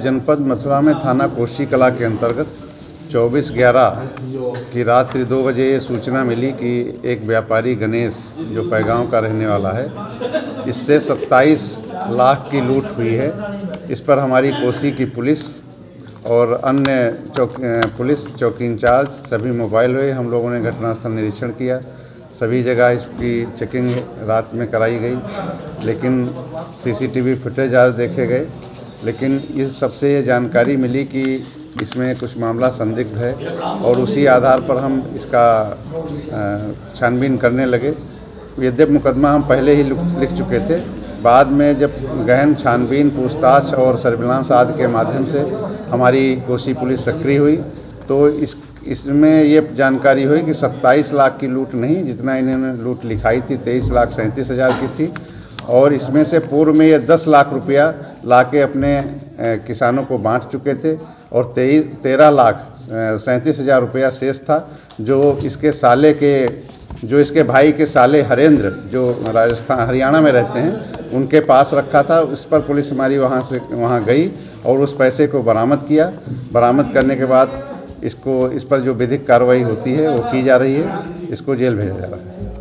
जनपद मथुरा में थाना कोशी कला के अंतर्गत 24 ग्यारह की रात्रि दो बजे ये सूचना मिली कि एक व्यापारी गणेश, जो पैगांव का रहने वाला है, इससे 27 लाख की लूट हुई है। इस पर हमारी कोसी की पुलिस और अन्य चौक पुलिस चौकी इंचार्ज, सभी मोबाइल हुए, हम लोगों ने घटनास्थल निरीक्षण किया। सभी जगह इसकी चेकिंग रात में कराई गई, लेकिन सीसीटीवी फुटेज आज देखे गए। लेकिन इस सबसे ये जानकारी मिली कि इसमें कुछ मामला संदिग्ध है और उसी आधार पर हम इसका छानबीन करने लगे। यद्यप मुकदमा हम पहले ही लिख चुके थे बाद में जब गहन छानबीन, पूछताछ और सर्विलांस आदि के माध्यम से हमारी कोसी पुलिस सक्रिय हुई तो इस, इसमें ये जानकारी हुई कि 27 लाख की लूट नहीं, जितना इन्होंने लूट लिखाई थी, तेईस लाख सैंतीस हज़ार की थी, और इसमें से पूर्व में ये 10 लाख रुपया ला के अपने किसानों को बांट चुके थे, और तेईस तेरह लाख सैंतीस हज़ार रुपया शेष था, जो इसके साले के, जो इसके भाई के साले हरेंद्र, जो राजस्थान, हरियाणा में रहते हैं उनके पास रखा था, उस पर पुलिस हमारी वहाँ से, वहाँ गई और उस पैसे को बरामद किया। बरामद करने के बाद इसको, इस पर जो विधिक कार्रवाई होती है, वो की जा रही है, इसको जेल भेजा जा रहा है।